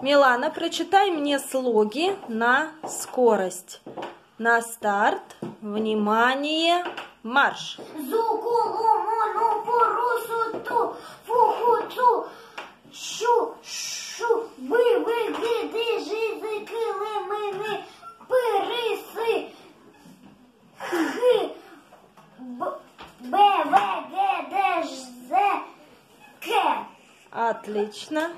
Милана, прочитай мне слоги на скорость. На старт. Внимание. Марш. Зукулумону порусуту, фухуцу, шу, шу, ви, ви, гиди, жизи, килимини, пириси, хи, б, б, в, г, д, ж, з, к. Отлично.